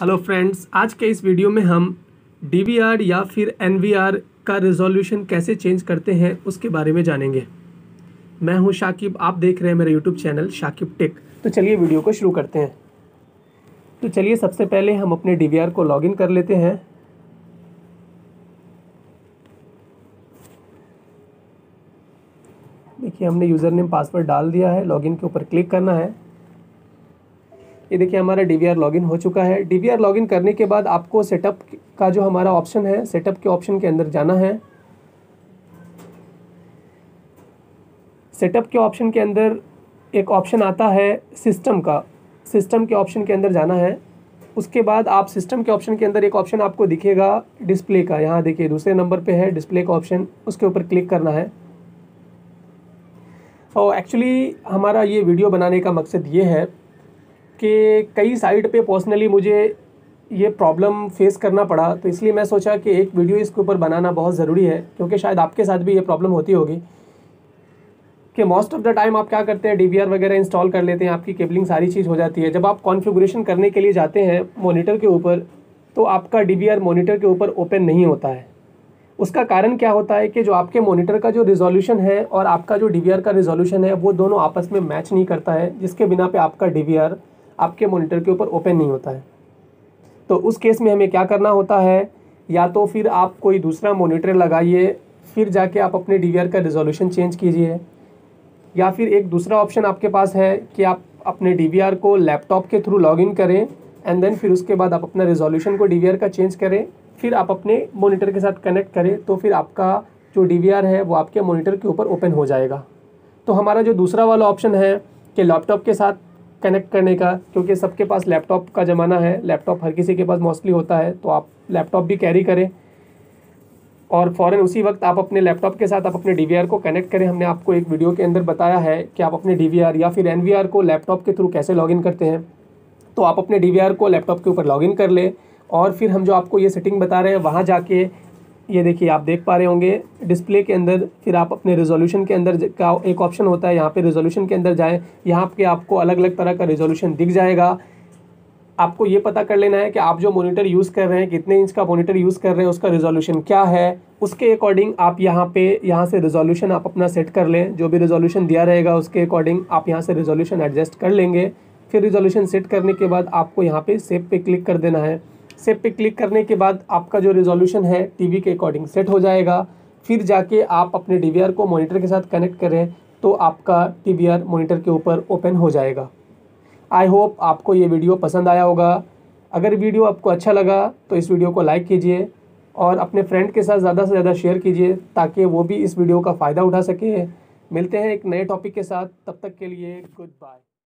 Hello friends आज के इस वीडियो में हम DVR या फिर NVR का रिजोल्यूशन कैसे चेंज करते हैं, उसके बारे में जानेंगे। मैं हूँ शाकिब, आप देख रहे हैं मेरा यूट्यूब चैनल शाकिब टेक। तो चलिए वीडियो को शुरू करते हैं। तो चलिए, सबसे पहले हम अपने DVR को लॉगिन कर लेते हैं। देखिए, हमने यूज़र नेम पासवर्ड डाल दिया है। लॉगिन के ऊपर क्लिक करना है। ये देखिए, हमारा डी लॉगिन हो चुका है। डी वी लॉगिन करने के बाद आपको सेटअप का जो हमारा ऑप्शन है सेटअप के ऑप्शन के अंदर जाना है। सेटअप के ऑप्शन के अंदर एक ऑप्शन आता है सिस्टम का। सिस्टम के ऑप्शन के अंदर जाना है। उसके बाद आप सिस्टम के ऑप्शन के अंदर एक ऑप्शन आपको दिखेगा डिस्प्ले का। यहाँ देखिए, दूसरे नंबर पे है डिस्प्ले का ऑप्शन उसके ऊपर क्लिक करना है। और एक्चुअली हमारा ये वीडियो बनाने का मकसद ये है कि कई साइड पे पर्सनली मुझे ये प्रॉब्लम फेस करना पड़ा। तो इसलिए मैं सोचा कि एक वीडियो इसके ऊपर बनाना बहुत ज़रूरी है, क्योंकि शायद आपके साथ भी ये प्रॉब्लम होती होगी। कि मोस्ट ऑफ़ द टाइम आप क्या करते हैं डी वगैरह इंस्टॉल कर लेते हैं, आपकी केबलिंग सारी चीज़ हो जाती है। जब आप कॉन्फ़िगरेशन करने के लिए जाते हैं मोनीटर के ऊपर तो आपका डी मोनीटर के ऊपर ओपन नहीं होता है। उसका कारण क्या होता है कि जो आपके मोनीटर का जो रिजोल्यूशन है और आपका जो डीवीआर का रिजोल्यूशन है, वो दोनों आपस में मैच नहीं करता है, जिसके बिना पे आपका डीवीआर आपके मोनीटर के ऊपर ओपन नहीं होता है। तो उस केस में हमें क्या करना होता है? या तो फिर आप कोई दूसरा मोनीटर लगाइए, फिर जाके आप अपने डीवीआर का रिजोल्यूशन चेंज कीजिए। या फिर एक दूसरा ऑप्शन आपके पास है कि आप अपने डीवीआर को लैपटॉप के थ्रू लॉगिन करें एंड देन फिर उसके बाद आप अपना रिजोल्यूशन को डीवीआर का चेंज करें। फिर आप अपने मोनीटर के साथ कनेक्ट करें तो फिर आपका जो डीवीआर है, वो आपके मोनीटर के ऊपर ओपन हो जाएगा। तो हमारा जो दूसरा वाला ऑप्शन है कि लैपटॉप के साथ कनेक्ट करने का, क्योंकि सबके पास लैपटॉप का ज़माना है लैपटॉप हर किसी के पास मोस्टली होता है तो आप लैपटॉप भी कैरी करें। और फ़ौरन उसी वक्त आप अपने लैपटॉप के साथ आप अपने डीवीआर को कनेक्ट करें। हमने आपको एक वीडियो के अंदर बताया है कि आप अपने डीवीआर या फिर एनवीआर को लैपटॉप के थ्रू कैसे लॉगिन करते हैं। तो आप अपने डीवीआर को लैपटॉप के ऊपर लॉगिन कर लें और फिर हम जो आपको ये सेटिंग बता रहे हैं, वहाँ जाके ये देखिए, आप देख पा रहे होंगे डिस्प्ले के अंदर, फिर आप अपने रेजोल्यूशन के अंदर का एक ऑप्शन होता है, यहाँ पे रेजोल्यूशन के अंदर जाएँ, यहाँ पे आपको अलग अलग तरह का रेजोल्यूशन दिख जाएगा। आपको ये पता कर लेना है कि आप जो मोनीटर यूज़ कर रहे हैं, कितने इंच का मोनीटर यूज़ कर रहे हैं, उसका रेजोल्यूशन क्या है, उसके अकॉर्डिंग आप यहाँ पे, यहाँ से रेजोल्यूशन आप अपना सेट कर लें, जो भी रेजोल्यूशन दिया रहेगा उसके अकॉर्डिंग आप यहाँ से रेजोल्यूशन एडजस्ट कर लेंगे। फिर रेजोल्यूशन सेट करने के बाद आपको यहाँ पे सेव पे क्लिक कर देना है। सेव पे क्लिक करने के बाद आपका जो रिजोल्यूशन है टीवी के अकॉर्डिंग सेट हो जाएगा। फिर जाके आप अपने डी को मॉनिटर के साथ कनेक्ट करें तो आपका टी मॉनिटर के ऊपर ओपन हो जाएगा। आई होप आपको ये वीडियो पसंद आया होगा। अगर वीडियो आपको अच्छा लगा तो इस वीडियो को लाइक कीजिए और अपने फ्रेंड के साथ ज़्यादा से ज़्यादा शेयर कीजिए, ताकि वो भी इस वीडियो का फ़ायदा उठा सके। मिलते हैं एक नए टॉपिक के साथ। तब तक के लिए गुड बाय